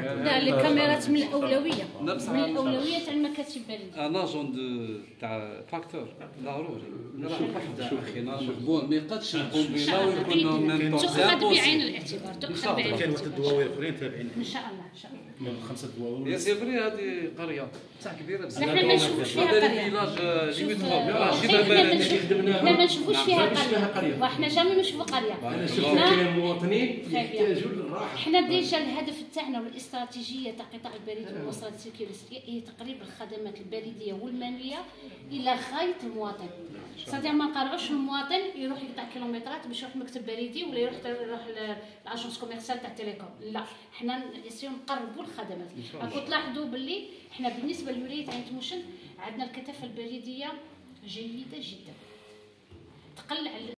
لا الكاميرات من الاولويه من الاولويه تاع المكاتب البريديه ان اجون دو تاع فاكتور ضروري وحده اخينا مقبول ما يقدش شاء الله ويكون. ميم تؤخذ بعين الاعتبار إن تؤخذ شاء الله. بعين كاين واحد الاعتبار الدواوي اخرين تابعين ان شاء الله ان شاء الله من خمسه دواوي يا سي فري هذه قريه تاع كبيره بزاف إحنا ما نشوفوش فيها قريه إحنا ما نشوف- نشوفوش فيها قريه وإحنا جامي نشوفوا قريه أنا شفت حنا كاين مواطنين خير. يحتاجوا للراحه حنا déjà الهدف تاعنا والاستراتيجية تاع قطاع البريد والمواصلات ال sécurité هي تقريب الخدمات البريدية والمالية إلى غايه المواطن صدق ما نقرعوش المواطن يروح يقطع كيلومترات باش يروح مكتب بريدي ولا يروح يروح l'agence commerciale تاع ال télécom لا حنا n'essayiw نقربوا الخدمات. راكم تلاحظوا باللي حنا بالنسبة لولايه عين تموشنت عندنا الكثافة البريدية جيدة جدا. تقل على